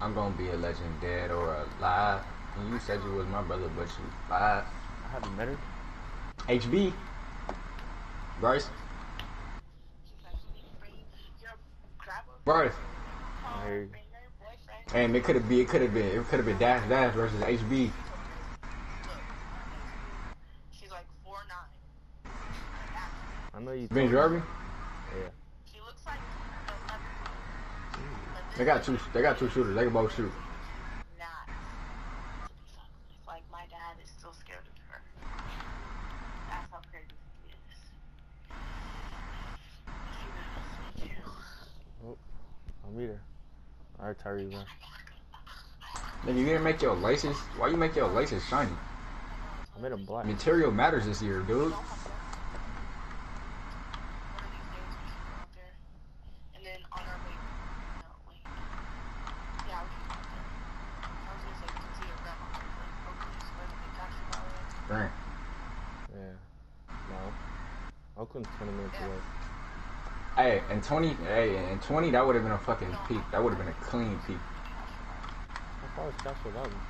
I'm gonna be a legend, dead or alive. And you said you was my brother, but you lied. I haven't met her. HB. Bryce. Bryce. I hear. And it could have been, it could have been, it could have been Dash Dash versus HB. She's like four nine. I know you. Ben told. Jarvie. Yeah. She looks like eleven. But They got two, they got two shooters. They can both shoot. not to be fucked. Like my dad is still scared of her. That's how crazy he is. She was. Oh, I'll meet her. Alright, Tyree, man. Nigga, you didn't make your laces. Why you make your laces shiny? I made him black. Material matters this year, dude. One of these days we should go out there. And then on our way, no, wait. Yeah, we should go out there. I was gonna say, we can see your grandma. Like, hopefully it's when they got you by the way. Dang. Yeah. No. Oakland's 20 minutes away. Hey, and 20, hey, and 20, that would have been a fucking peak. That would have been a clean peak. How far is Joshua Mountain?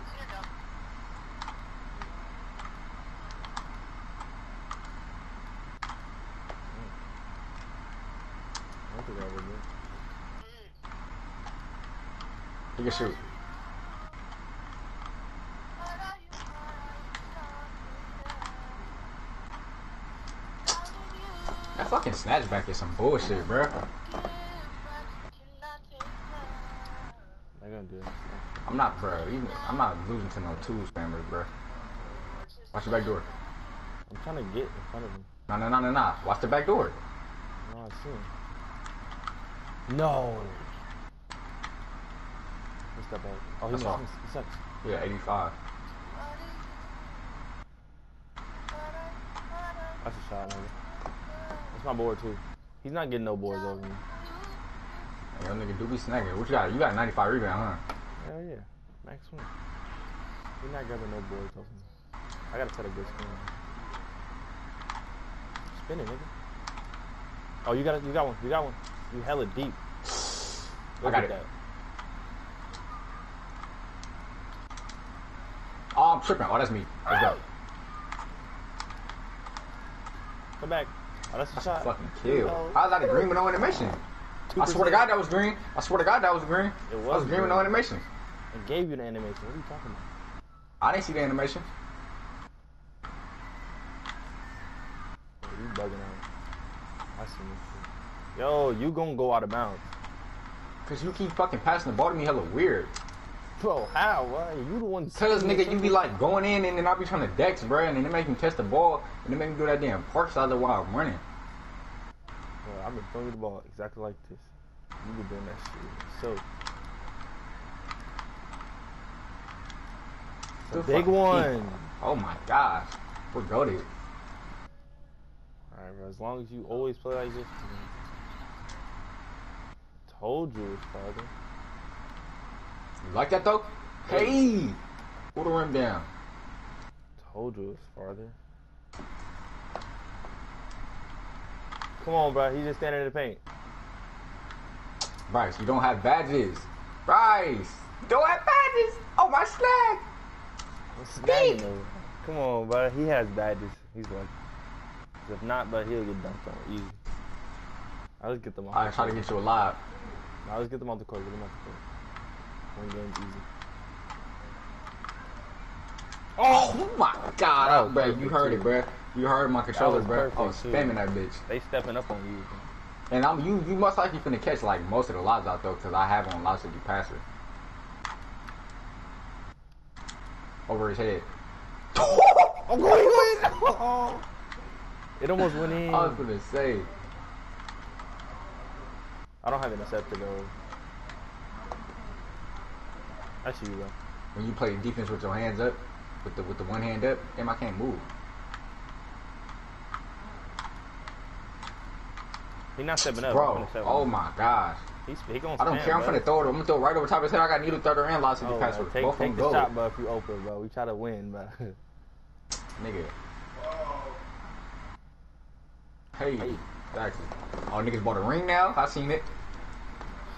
It's near Dublin. I don't think I ever been. You can shoot. That fucking snatchback is some bullshit, bro. They're gonna do it. I'm not, bro. Even, I'm not losing to no two spammers, bro. Watch the back door. I'm trying to get in front of him. No, no, no, no, no. Watch the back door. No, I see him. No. What's that back? Oh, he That's He sucks. Yeah, 85. That's a shot, nigga. My board too. He's not getting no boards over me. Hey, Yo, nigga, do be snagging. What you got? You got 95 rebound, huh? Hell yeah. Max win. He's not grabbing no boards over me. I gotta set a good screen. Spin it, nigga. Oh, you got it. You got one. You got one. You hella deep. Look got at it. that. Oh, I'm tripping. Oh, that's me. Let's go. Come back. Oh, that's a shot. Fucking kill. Oh. How's that a green with no animation? I swear to God that was green. I swear to God that was green. It was was green with no animation. It gave you the animation. What are you talking about? I didn't see the animation. Oh, you bugging out. I see you. Yo, you gonna go out of bounds. Cause you keep fucking passing the ball to me hella weird. Bro, how? Why? You the one. Cause nigga, you be like going in and then I be trying to dex, bro, and then they make me catch the ball and they make me do that damn park side while I'm running. Bro, I've been throwing the ball exactly like this. You been doing that shit. So. Good big one. keep. Oh my gosh, we're goaded. Alright, bro. As long as you always play like this. Told you it's farther. You like that though? Hey, pull the rim down. Told you it's farther. Come on, bro. He's just standing in the paint. Bryce, you don't have badges. Bryce, you don't have badges. Oh my snagging though? Come on, bro. He has badges. He's like, if not, but he'll get dunked on easy. I'll just get them off. I the try to get you alive. I'll just get them off the court. Get them off the court. One game's easy. Oh my god, was bro, you heard too. it, bro. You heard my controller, was bro. I was perfect, oh, too. spamming that bitch. They stepping up on you. bro. And I'm you. You must likely finna catch like most of the lobs out though, cause I have on Lob City Passer. Over his head. I'm going in. Oh. It almost went in. I was gonna say. I don't have an acceptor though. I see you, bro. When you play defense with your hands up, with the with the one hand up, damn, I can't move. He not stepping up. Bro, oh up. my gosh. He's he gonna I don't care. I'm bro. finna throw it. I'm gonna throw it right over top of his head. I got Needle Threader and lots of Oh, bro, with take both of them the go. shot, bro. If you open, bro, we try to win, bro. Nigga. Hey, exactly. Oh, niggas bought a ring now. I seen it.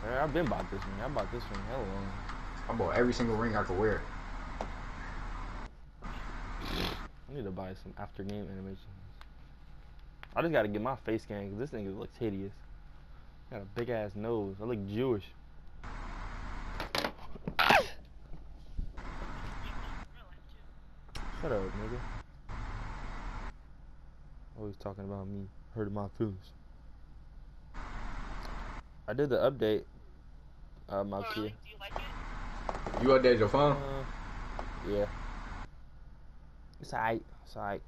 sir. I've been bought this ring. I bought this ring hell long. I bought every single ring I could wear. I need to buy some after game animations. I just gotta get my face scan because this nigga looks hideous. Got a big ass nose. I look Jewish. Shut up, nigga. Always talking about me, hurting my feelings. I did the update. Uh, my Oh, kid. You updated your phone? Uh, yeah. It's alright. It's alright.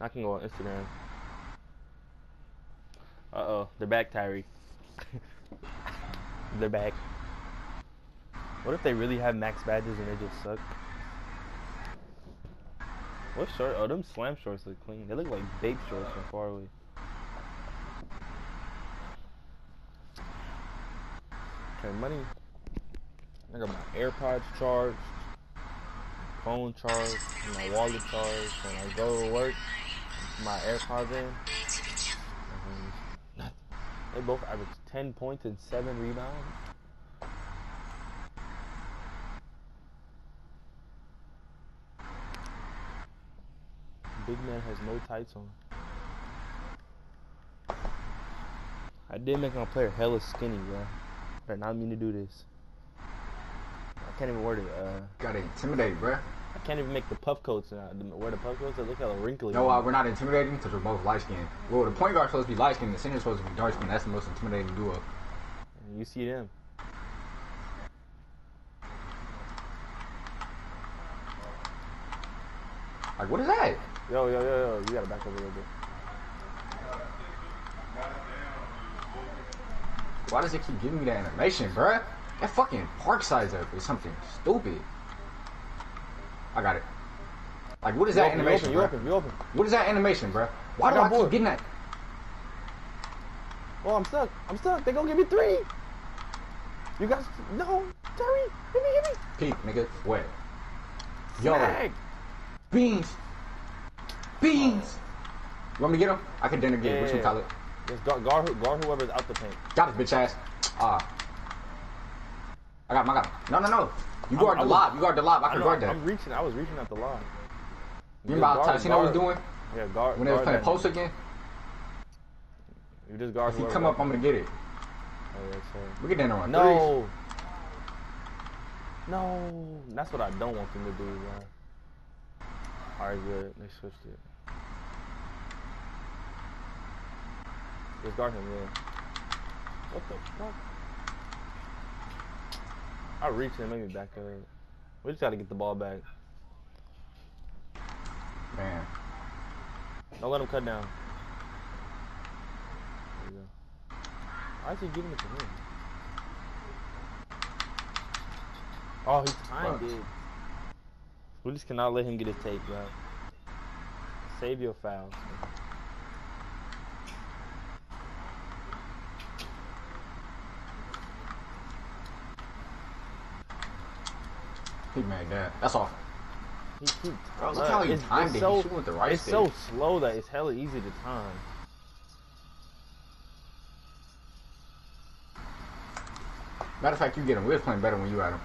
I can go on Instagram. Uh oh, they're back, Tyree. they're back. What if they really have max badges and they just suck? What short? Oh, them slam shorts look clean. They look like vape shorts from far away. Okay, money. I got my AirPods charged, phone charged, my wallet charged. When I go to work, my AirPods in. They both averaged 10 points and 7 rebounds. Big man has no tights on. I did make my player hella skinny, bro. I did not mean to do this. I can't even wear the. Uh, Gotta intimidate, bruh. I can't even make the puff coats. Uh, the, wear the puff coats. They look hella wrinkly. No, uh, we're not intimidating because we're both light skinned. Well, the point guard's supposed to be light skinned, the center's supposed to be dark skinned. That's the most intimidating duo. And you see them. Like, what is that? Yo, yo, yo, yo. You gotta back up a little bit. Why does it keep giving me that animation, bruh? That fucking park size up is something stupid. I got it. Like, what is You that open, animation, you open, you open, you open. What is that animation, bruh? Why I do I keep bored. getting that? Oh, I'm stuck. I'm stuck. They gonna give me three. You guys, no, Terry, give me, give me. Peek, nigga. What? Yo, Snag. beans. Beans. You want me to get them? I can dinner get. Yeah, What you call it? Just guard, guard, guard whoever's out the paint. Got his bitch ass. Ah. I got him. I got him. No, no, no. You I'm- guard the was- lob. You guard the lob. I I can know, guard that. I'm reaching. I was reaching at the line. You remember how Tyson was doing Yeah, guard. when they was playing post again? You just guard If he come up, I'm gonna get it. Oh, yeah, sorry. We get dinner on threes. No. No, that's what I don't want them to do, bro. Alright, good. They switched it. Just guard him, yeah. What the fuck? I reached and made me back up. We just gotta get the ball back. Man. Don't let him cut down. There you go. Why is he giving it to him? Oh, he timed Fuck. it. We just cannot let him get his tape, bro. Save your fouls. He made that. That's all. He, he, Bro, look how he it's, timed it's it. So, he with the right it's stick. so slow that it's hella easy to time. Matter of fact, you get him. We was playing better when you had him.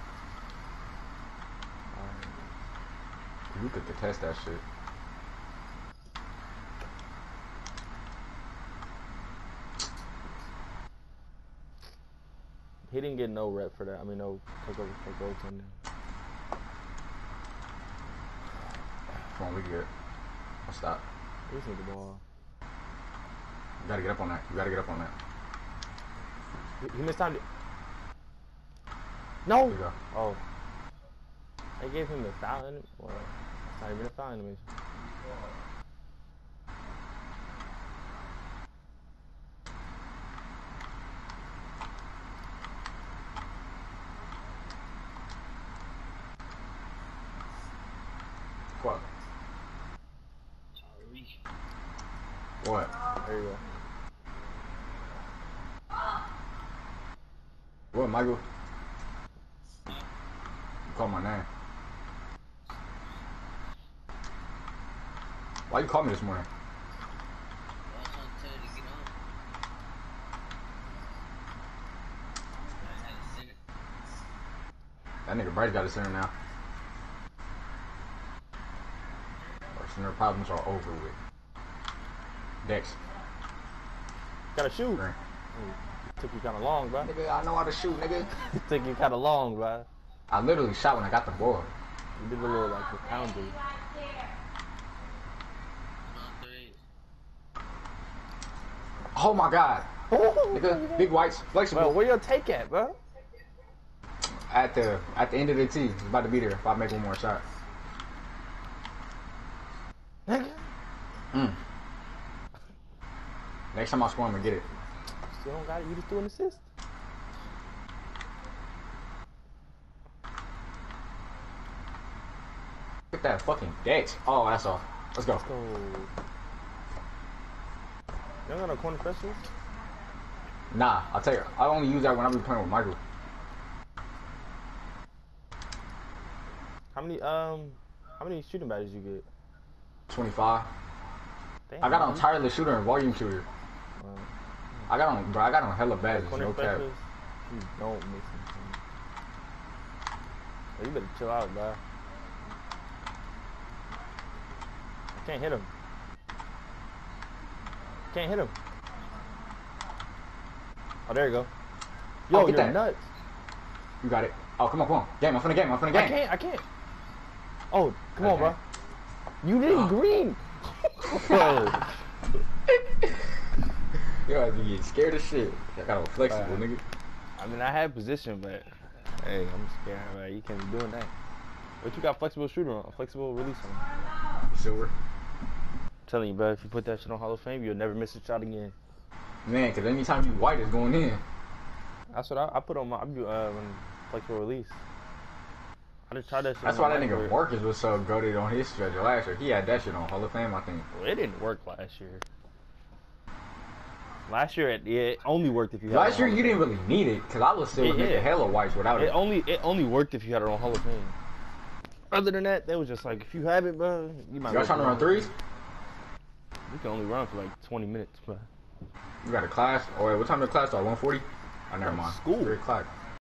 You could contest that shit. He didn't get no rep for that. I mean, no takeover for goaltending. Come on, we good. I'll stop. Need the ball. You gotta get up on that. You gotta get up on that. He, he missed time. No. Go. Oh. I gave him the foul. Well, it's not even a foul animation. What? There you go. What, Michael? You call my name. Why you call me this morning? That nigga Bryce got a center now. Our center problems are over with. Dex. Gotta shoot. Green. Took you kind of long, bro. Nigga, I know how to shoot, nigga. Took you kind of long, bro. I literally shot when I got the ball. You did a little like the pounding. Oh my god. Nigga, big whites, Bro, flexible. where your take at, bro? At the at the end of the tee. It's about to be there if I make one more shot. Nigga. Mm. Next time I score, I'm gonna get it. Still don't got it. You just do an assist. Look at that fucking Dex. Oh, that's off. Let's go. Let's go. You don't got no corner specialist? Nah, I'll tell you. I only use that when I be playing with Michael. How many um how many shooting badges you get? 25. I got on man. tireless shooter and volume shooter. I got on, bro. I got on hella badges. corner No cap. specialist. You don't miss anything. Oh, you better chill out, bro. I can't hit him. Can't hit him. Oh, there you go. Yo, Oh, get you're that. nuts. You got it. Oh, come on, come on. Game, I'm finna game. I'm finna I game. I can't. I can't. Oh, come on, bro. You didn't Oh. green. Bro. Yo, I be getting scared of shit. I got on flexible, Uh, nigga. I mean, I had position, but hey, I'm scared. Right? You can't be doing that. But you got flexible shooter on, a flexible release on. Silver. telling you, bro, if you put that shit on Hall of Fame, you'll never miss a shot again. Man, because anytime you white is going in. That's what I, I put on my I do, uh, when flexible release. I just tried that shit. That's why that nigga. Marcus was so goaded on his schedule last year. He had that shit on Hall of Fame, I think. Well, it didn't work last year. Last year, it, it only worked if you had Last year, you didn't really need it because I was still making yeah. hella whites without it. It only it only worked if you had it on Hall of Fame. Other than that, they was just like, if you have it, bro, you might. Y'all trying to run threes? You can only run for like 20 minutes, bro. You got a class? Oh, wait, what time the class start? 140? Oh, never mind. school. 3 o'clock.